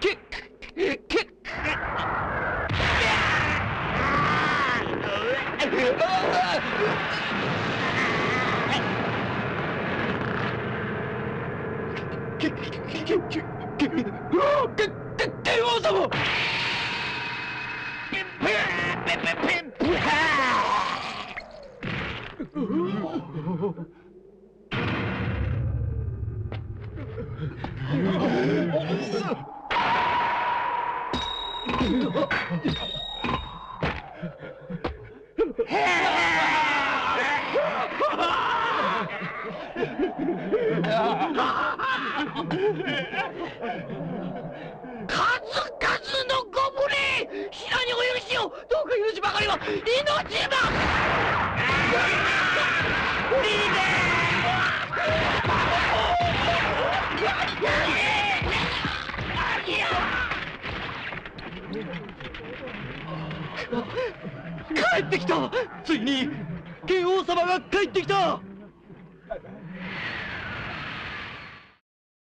Kick! Kick! Deus, amor! 数々のご無礼平にお許しを。どうか許しばかりは。命ば帰ってきた。ついに剣王様が帰ってきた。